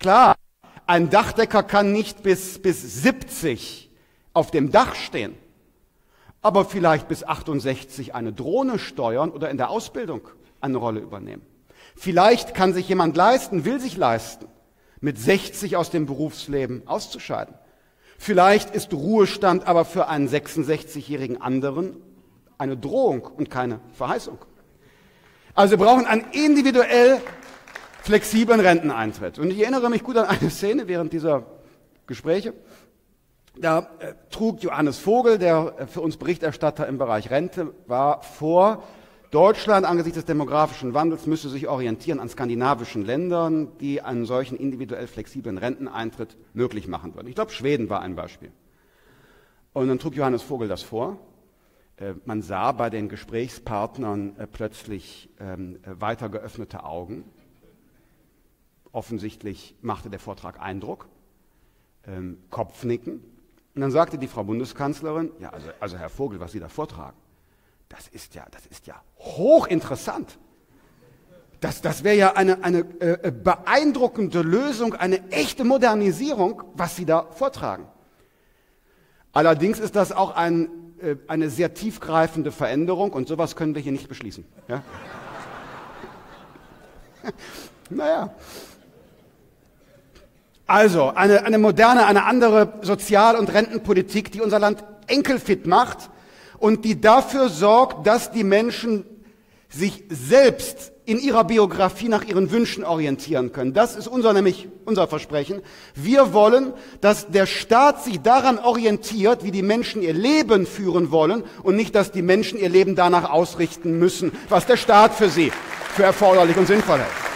Klar, ein Dachdecker kann nicht bis, bis 70 auf dem Dach stehen, aber vielleicht bis 68 eine Drohne steuern oder in der Ausbildung eine Rolle übernehmen. Vielleicht kann sich jemand leisten, will sich leisten, mit 60 aus dem Berufsleben auszuscheiden. Vielleicht ist Ruhestand aber für einen 66-jährigen anderen eine Drohung und keine Verheißung. Also wir brauchen einen individuell flexiblen Renteneintritt. Und ich erinnere mich gut an eine Szene während dieser Gespräche. Da äh, trug Johannes Vogel, der äh, für uns Berichterstatter im Bereich Rente war, vor, Deutschland angesichts des demografischen Wandels müsse sich orientieren an skandinavischen Ländern, die einen solchen individuell flexiblen Renteneintritt möglich machen würden. Ich glaube, Schweden war ein Beispiel. Und dann trug Johannes Vogel das vor. Äh, man sah bei den Gesprächspartnern äh, plötzlich ähm, weiter geöffnete Augen. Offensichtlich machte der Vortrag Eindruck. Ähm, Kopfnicken. Und dann sagte die Frau Bundeskanzlerin, ja, also, also Herr Vogel, was Sie da vortragen, das ist ja, das ist ja hochinteressant. Das, das wäre ja eine, eine äh, beeindruckende Lösung, eine echte Modernisierung, was Sie da vortragen. Allerdings ist das auch ein, äh, eine sehr tiefgreifende Veränderung und sowas können wir hier nicht beschließen. Ja? naja. Also eine, eine moderne, eine andere Sozial- und Rentenpolitik, die unser Land enkelfit macht und die dafür sorgt, dass die Menschen sich selbst in ihrer Biografie nach ihren Wünschen orientieren können. Das ist unser nämlich unser Versprechen. Wir wollen, dass der Staat sich daran orientiert, wie die Menschen ihr Leben führen wollen und nicht, dass die Menschen ihr Leben danach ausrichten müssen, was der Staat für sie für erforderlich und sinnvoll hält.